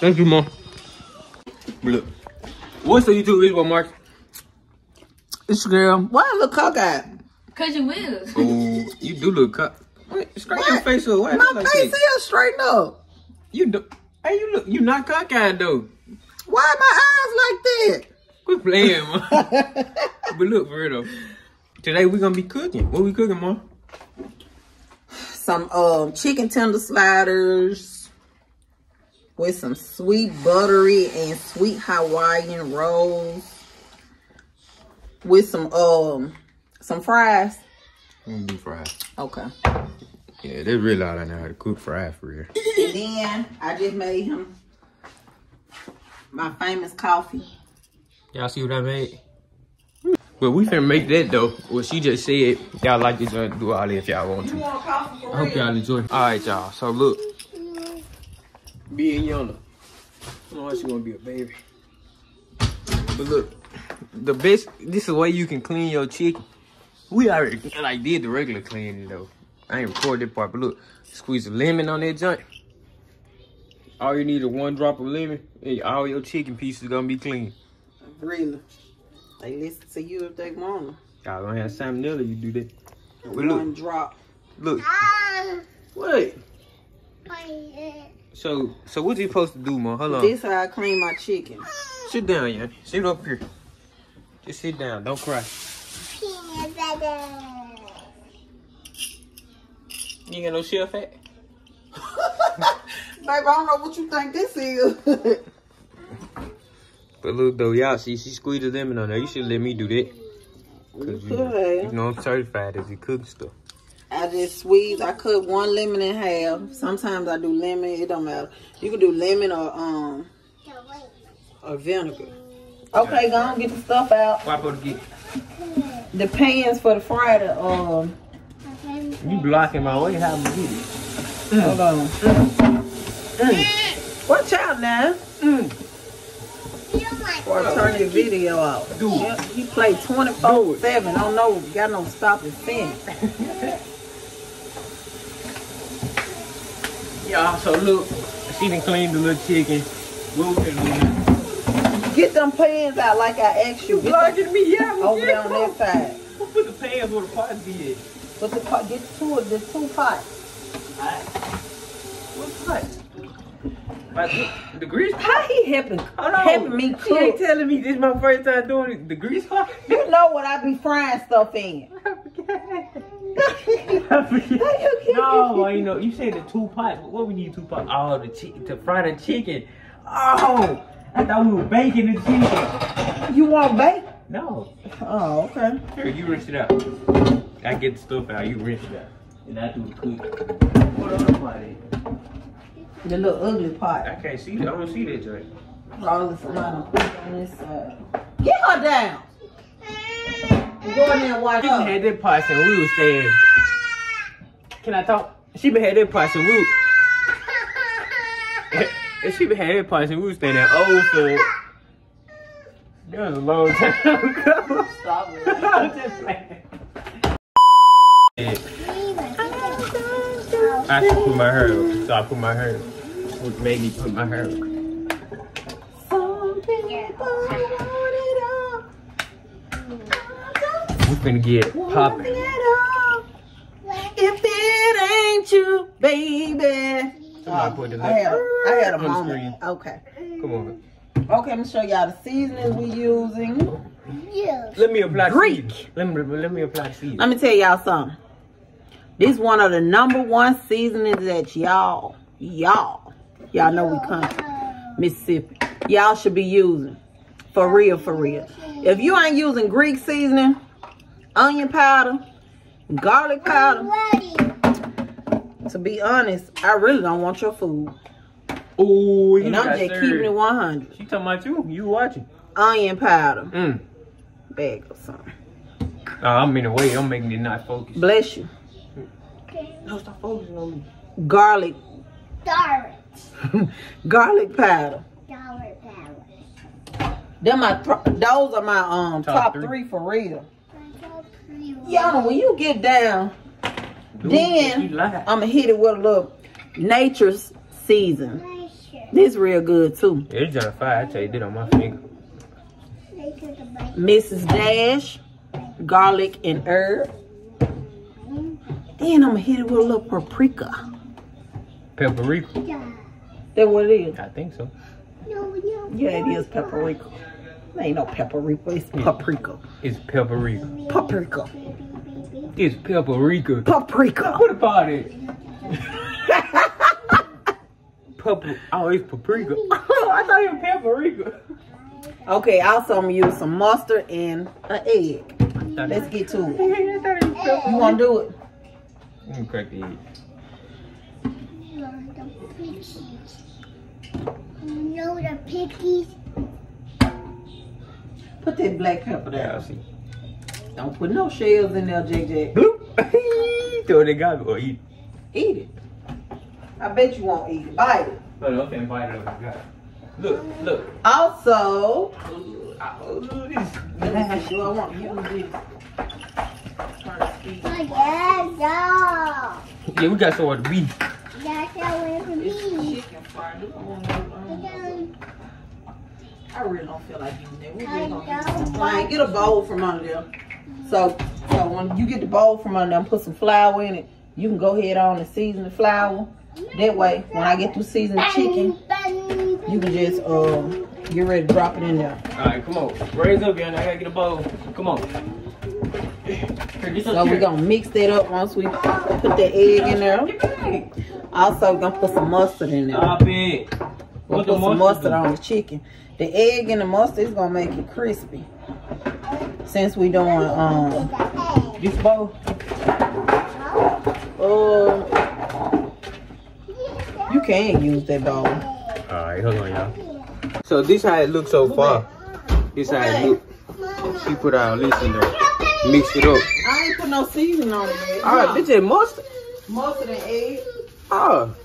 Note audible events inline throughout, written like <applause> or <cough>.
Thank you, Mom. Look. What's the YouTube video, Mark? Instagram. Why look cockeyed? Cause you will. Oh, you do look cock. Wait, straighten your face up. Why My you like face that? is straightened up. You do. Hey, you look. You not cockeyed though. Why my eyes like that? Quit playing, man. <laughs> but look, for real though. Today we gonna be cooking. What we cooking, Mom? Some um chicken tender sliders with some sweet buttery and sweet Hawaiian rolls with some um some fries. We gonna do fries. Okay. Yeah, they really all I know how to cook fries for real. And then I just made him my famous coffee. Y'all see what I made? Well, we finna make that though. What she just said. Y'all like this joint, do all that if y'all want to. want coffee for I hope y'all enjoy. Alright, y'all. So look. Being younger. I don't know she gonna be a baby. But look, the best this is the way you can clean your chicken. We already like did the regular cleaning though. I ain't record that part, but look, squeeze a lemon on that joint. All you need is one drop of lemon, and all your chicken pieces gonna be clean. Really. They listen to you if they want to. Y'all gonna have salmonella, you do that. But One look, drop. look. What? So, so what you supposed to do, man? Hold on. This is how I clean my chicken. Sit down, yeah. Sit up here. Just sit down. Don't cry. You ain't got no shelf hat? <laughs> Babe, I don't know what you think this is. <laughs> But look though, y'all see, she squeezed a lemon on there. You should let me do that. Cause you, you know I'm certified as a cook stuff. I just squeeze. I cut one lemon in half. Sometimes I do lemon. It don't matter. You can do lemon or um or vinegar. Okay, go on get the stuff out. Why supposed to get? The pans for the fry. The um. You blocking my way. How am I get it? Hold on. Watch out now. Or turn your video it. Yep, he played 24 7. I Don't know. Got no stopping sin. <laughs> Y'all, so look, she done cleaned the little chicken. Get them pans out like I asked you. You blocking me? Yeah, over there on that side. Who put the pans where the pots be at? But the pot, get two of the two pots. What pot? Like, the, the grease pot? How he helping, Hold on. helping me She ain't telling me this is my first time doing it. The grease pot? You know what I be frying stuff in. <laughs> no, you know, you said the two pots. What we need two pots? Oh, the chicken to fry the chicken. Oh, I thought we were baking the chicken. You want bake? No, Oh, okay. here you rinse it out. I get the stuff out. You rinse it out, and I do the cook. What other pot is? The little ugly pot. I can't see. I don't see that joint. Oh, All this amount of food this. Uh, get her down. Go in there and watch She been had that pot since we was staying. Can I talk? She been had that pot since we. And <laughs> she been had that pot since we was staying at Old Food. That was a long time ago. <laughs> Stop it. <laughs> I'm just playing. I should put my hair up. So I put my hair up. What made me put my hair up? Some people want it all. We finna get Want popping. it. If it ain't you, baby. Somebody oh, put the I had a, I had a on moment. screen. Okay. Come on. Okay, I'm gonna show y'all the seasonings we using. Let me apply Greek. seasoning. Let me let me apply seasoning. Let me tell y'all something. This one of the number one seasonings that y'all, y'all, y'all know we country, Mississippi. Y'all should be using. For real, for real. If you ain't using Greek seasoning, onion powder, garlic powder, to be honest, I really don't want your food. Oh, And I'm just keeping it 100. She talking about you. You watching? Onion powder, Mm. bag or something. Oh, I'm in the way. I'm making it not focus. Bless you. No, stop focusing on me. Garlic, Dollar. <laughs> garlic powder. Dollar Them my th- those are my um Top top, three. three. for real. Power. Y'all, when you get down, Dude, Then- I'ma hit it with a little nature's season. This real good too. Yeah, it's just fire. I tell you, did on my finger. They took a bite. Mrs. Dash, garlic and herb. Then I'm gonna hit it with a little paprika. Paprika. Yeah. That what it is? I think so. No, no. Yeah, it is paprika. Ain't no paprika, it's paprika. It's paprika. Paprika. It's paprika. Paprika. What about it? Papa. Oh, it's paprika. <laughs> <laughs> I thought it was paprika. Okay, also I'm gonna use some mustard and an egg. Let's get to it. <laughs> You wanna do it? Let me crack the egg. You are the pickies. You know the pickies? Put that black pepper Yeah, I'll see. Don't put no shells in there, JJ. Bloop. <laughs> Throw the guy or eat. Eat it. I bet you won't eat it. Bite it. No, no, I'm bite it over the. Look, look. Also, Oh, this. do I want to use this? Turn the speed. Oh, yeah, yeah. Yeah, we got somewhere to be. That's how it for It's me. chicken fry. Do I want to- I really don't feel like using it. We just gonna use some plain. Get a bowl from under there. So, so when you get the bowl from under there, put some flour in it. You can go ahead on and season the flour. That way, when I get through seasoning the chicken, you can just um get ready to drop it in there. All right, come on. Raise up, y'all. I gotta get a bowl. Come on. So we're gonna mix that up once we put the egg in there. Also, we're gonna put some mustard in there. Stop it. We'll What the put some mustard mustard on the chicken. The egg and the mustard is gonna make it crispy. Since we doing um This bowl. um you can use that bowl. All right, hold on, y'all. So this how it looks so far. This how it look. She put all this in there. Mix it up. I ain't put no seasoning on it yet. All right, this is mustard. mustard and egg. Oh.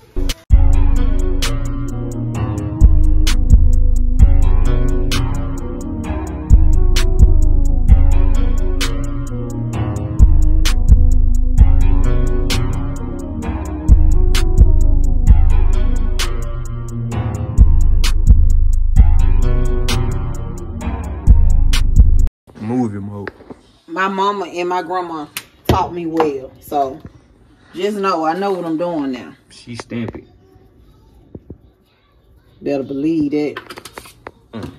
My mama and my grandma taught me well. So just know I know what I'm doing now. She stamp it. Better believe that. Mm.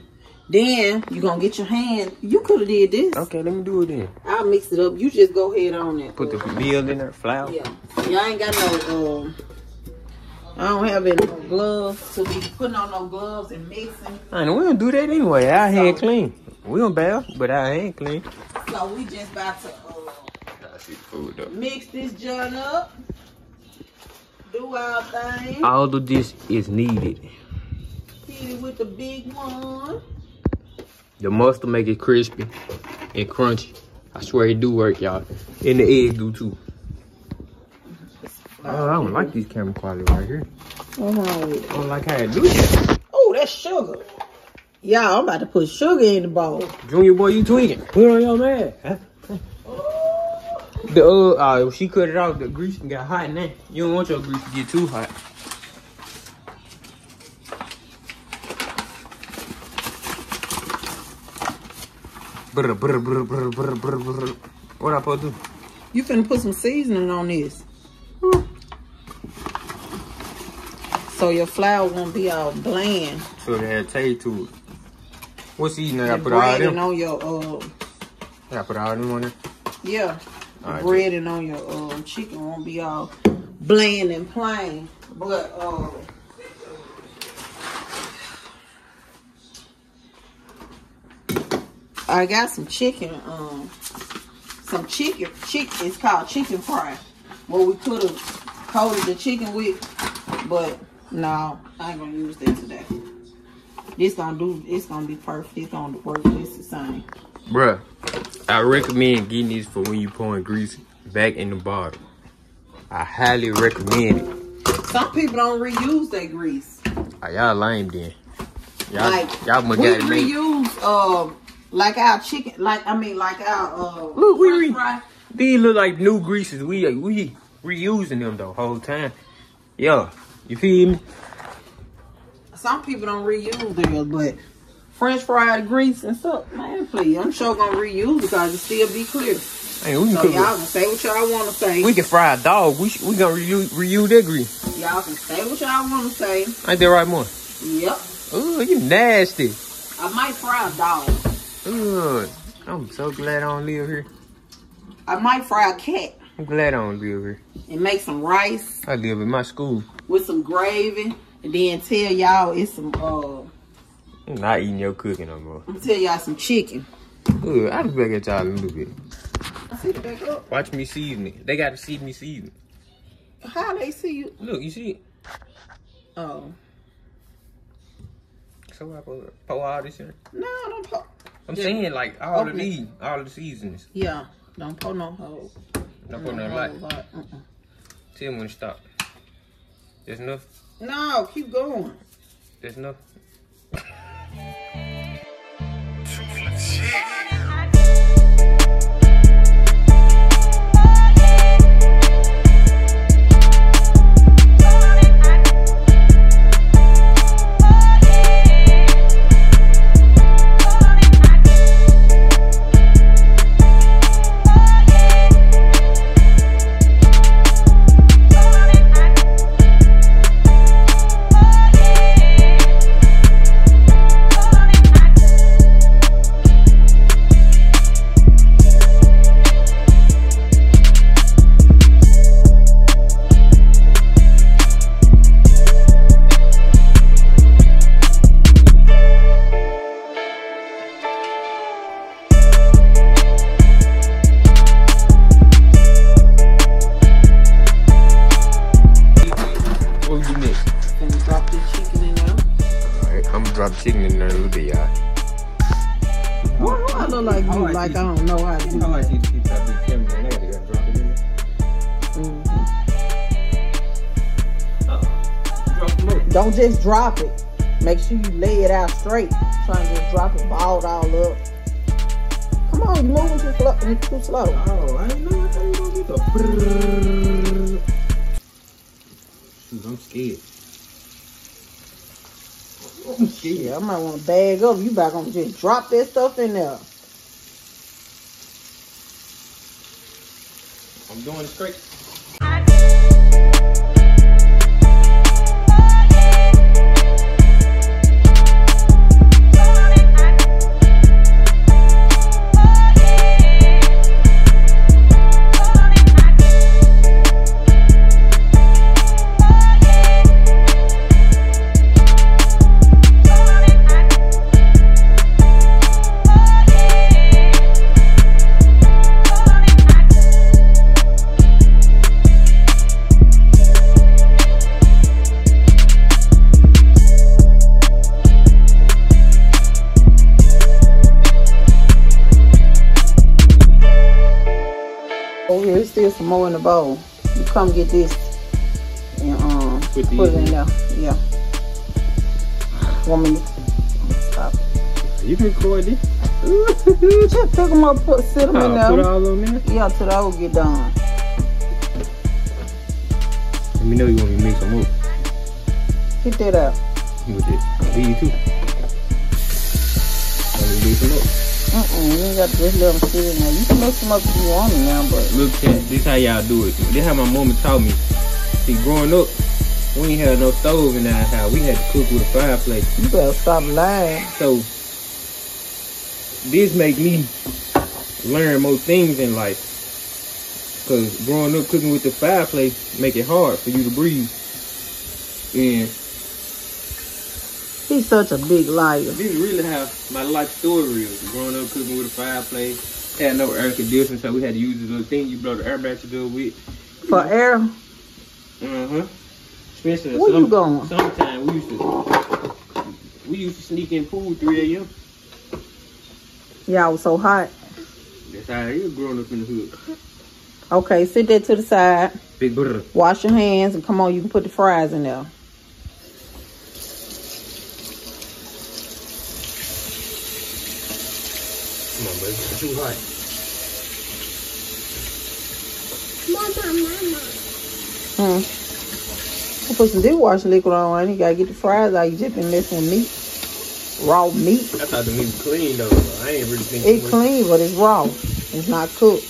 Then you gonna get your hand. You could have did this. Okay, let me do it then. I'll mix it up. You just go ahead on it. Put the meal in there, flour. Yeah. I ain't got no um I don't have any gloves to be putting on no gloves and mixing. I know we don't do that anyway. Our hand clean. We don't bath, but our hand clean. So we just about to uh, I see the food up. mix this joint up. Do our thing. All of this is needed. Hit it with the big one. The mustard make it crispy and crunchy. I swear it do work, y'all. And the egg do too. Oh, I don't like these camera quality right here. What's wrong? I don't like how it do that. Oh, that's sugar. Y'all, I'm about to put sugar in the bowl. Junior boy, you tweaking. Put on your man. Huh? The uh, uh, she cut it off. The grease got hot now. You don't want your grease to get too hot. Brr, brr, brr, brr, brr, brr, brr. What I supposed to do? You finna put some seasoning on this. So your flour won't be all bland. So they had taste to it. What seasoning I And put all breading them? on your uh I put all them on there. yeah. Right. breading on your um chicken won't be all bland and plain. But uh I got some chicken, um some chicken chicken it's called chicken fry. What we could have coated the chicken with, but no, I ain't gonna use that today. This gonna do it's gonna be perfect. It's gonna work just the same. Bruh, I recommend getting these for when you pouring grease back in the bottle. I highly recommend it. Some people don't reuse their grease. Ah, y'all lame then. Y'all, like y'all must we got it reuse uh like our chicken like I mean like our uh Look, we re- fry. These look like new greases. We we reusing them the whole time. Yeah, you feel me? Some people don't reuse theirs, but French fried grease and stuff, man, please. I'm sure gonna reuse because it still be clear. Hey, we can So y'all can say what y'all want to say. We can fry a dog. We sh- we gonna reuse, reuse that grease. y'all can say what y'all want to say. Ain't that right, more? Yep. Ooh, you nasty. I might fry a dog. Ooh, I'm so glad I don't live here. I might fry a cat I'm glad I don't live here. and make some rice I live in my school. with some gravy, and then tell y'all it's some. Uh, I'm not eating your cooking no more. I'm tell y'all some chicken. Ooh, I'll be back at y'all in a little bit. See the back up. Watch me season it. They got to see me season. it. How they see you? Look, you see it? Oh So I pour, pour all this in. no, don't pour. I'm Yeah. saying like all of Open it. these, all of the seasonings. Yeah, don't pour no hole. Not putting no no light. like, uh-uh. Tell me when to stop. There's enough. No, keep going. There's enough. Chicken in there a little bit, y'all. Why do I look like you? I like Like I these. don't know how to do I like these people that be camera and I gotta drop it in there. Mhm. Uh, drop. Don't just drop it. Make sure you lay it out straight. Trying to just drop it, balled all up. Come on, you moving too slow. Too slow. Oh, I didn't know. I thought you were gonna get the. Shoot, I'm scared. Yeah, I might want to bag up. You back gonna just drop that stuff in there. I'm doing straight. Get this and um, Put put, it in in. there. Yeah. Want me to stop? You can record this. <laughs> Just pick them up, put, sit them in Oh, put there. all of them in there. Yeah, till those get done. Let me know you want me to mix them up Get that out. with it. These too. Let me mix them up. Mm-mm, you got let them in there. You them up if you want now, but Look, chat, this how y'all do it. This how my mama taught me. See, growing up, we ain't had no stove in our house. We had to cook with a fireplace. you better stop lying. So, this make me learn more things in life. Cause growing up cooking with the fireplace make it hard for you to breathe. And He's such a big liar. this is really how my life story is. Growing up cooking with a fireplace, had no air conditioning, so we had to use this little thing you blow the air do it with. For air, Uh-huh. Especially Where you going? Summertime, we used to we used to sneak in pool 3 a.m. y'all was so hot. That's how it is growing up in the hood. Okay, sit there to the side. Big brother. Wash your hands and come on, you can put the fries in there. Come on, baby. It's too hot. Mama, mama. Hmm. put some dishwasher liquid on. And you gotta get the fries out. You just been messing with meat, raw meat. I thought the meat was clean though. I ain't really think It's clean, but it's raw. It's not cooked.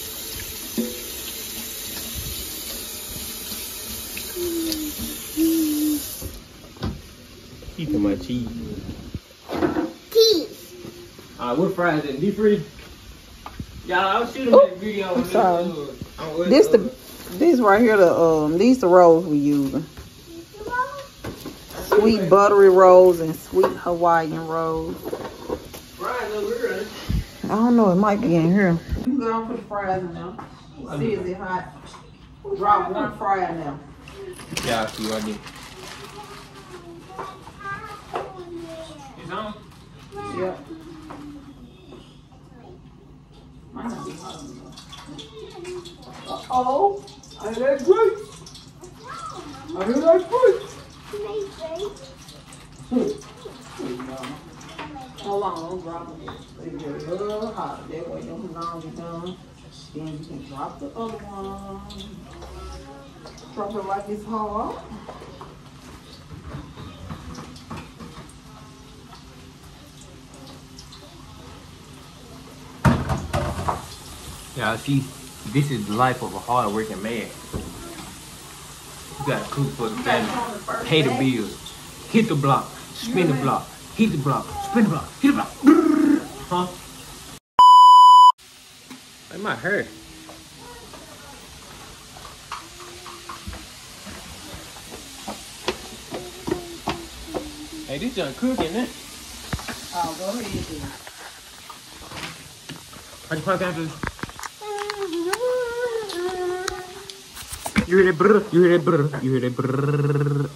Keeping my cheese. Cheese. Alright, what fries in deep freeze? Y'all, I was shooting Oh, that video. I'm sorry. on This the this right here the um these the rolls we using. Sweet buttery rolls and sweet Hawaiian rolls. fries over here. I don't know, it might be in here. You can go and put the fries in there. See is it hot? Drop one fry in there. Yeah, I see what I did. It's on. Yep. Might not be hot enough. Uh-oh. I hear that great. I hear that great. Hold on, drop it. Leave it a little hot. That way your naan be done. Then you can drop the other one. Drop it like it's hot. Yeah, see, this is the life of a hard-working man. You gotta cook for the family, pay the bills, hit the block, spin the block, hit the block, spin the block, hit the block. Huh? It might hurt. Hey, this junk cooking, it? Oh, go ahead. I just pop after You hear that brr? You hear that brr? You hear brr?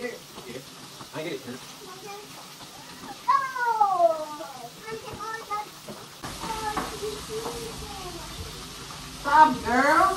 It. It it. Stop, girl.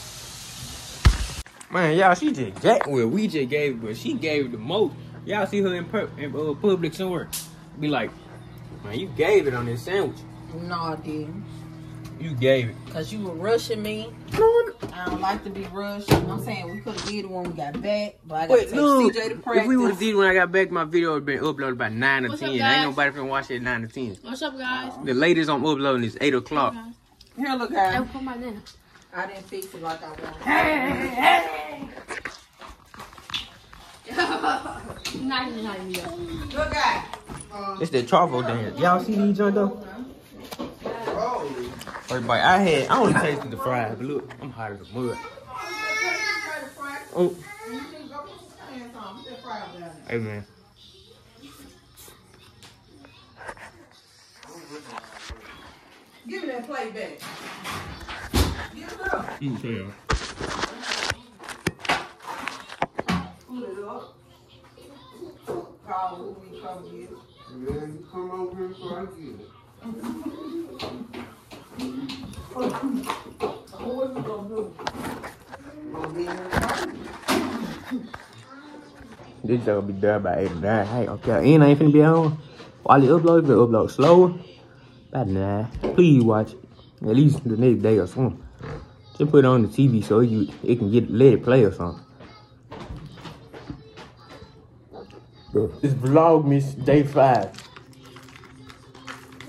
Man, y'all, she just gave, well, we just gave, it, but she gave the most. Y'all see her in, per, in uh, public somewhere. Be like, man, you gave it on this sandwich. No, I didn't. You gave it. Cause you were rushing me. I don't like to be rushed. I'm saying we could have did it when we got back, but I got to Wait, take look. CJ to practice. If we would have did when I got back, my video would have been uploaded by 9 or What's 10. up, Ain't nobody finna watch it at 9 or 10. What's up, guys? The latest I'm uploading is 8 o'clock. Here, look, I guys. put my name. I didn't fix it like I wanted. Not even not even yet. Look, guys. Uh, it's the truffle dance. Y'all see these joint though? Oh. Everybody, I had, I only tasted the fries, but look, I'm hot as a mud. Oh, hey man. Give me that plate back. Gonna This gonna be done by 8 or 9. Hey, okay, and I ain't finna be on. While it uploads, it upload slower. About 9. Please watch. At least the next day or something. Just put it on the TV so you it can get let it play or something. This Vlogmas day five.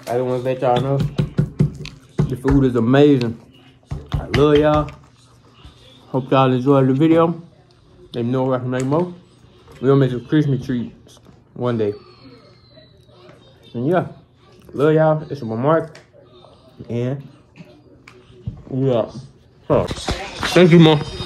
I just want to let y'all know the food is amazing. I love y'all. Hope y'all enjoyed the video. Let me know if I can make more. We're gonna make some Christmas treats one day. And yeah, love y'all. It's my mark. And yeah. Huh. Thank you, Mom.